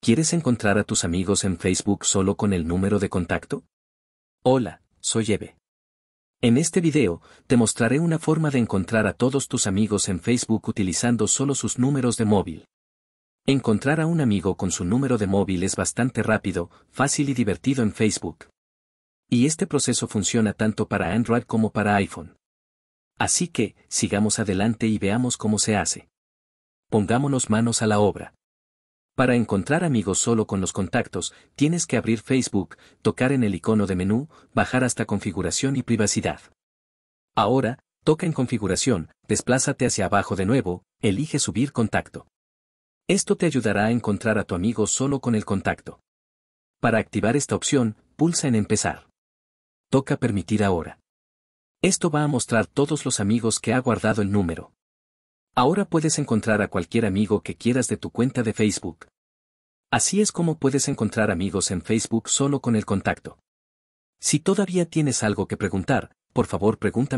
¿Quieres encontrar a tus amigos en Facebook solo con el número de contacto? Hola, soy Eve. En este video, te mostraré una forma de encontrar a todos tus amigos en Facebook utilizando solo sus números de móvil. Encontrar a un amigo con su número de móvil es bastante rápido, fácil y divertido en Facebook. Y este proceso funciona tanto para Android como para iPhone. Así que, sigamos adelante y veamos cómo se hace. Pongámonos manos a la obra. Para encontrar amigos solo con los contactos, tienes que abrir Facebook, tocar en el icono de menú, bajar hasta configuración y privacidad. Ahora, toca en configuración, desplázate hacia abajo de nuevo, elige subir contacto. Esto te ayudará a encontrar a tu amigo solo con el contacto. Para activar esta opción, pulsa en empezar. Toca permitir ahora. Esto va a mostrar todos los amigos que ha guardado el número. Ahora puedes encontrar a cualquier amigo que quieras de tu cuenta de Facebook. Así es como puedes encontrar amigos en Facebook solo con el contacto. Si todavía tienes algo que preguntar, por favor pregúntame.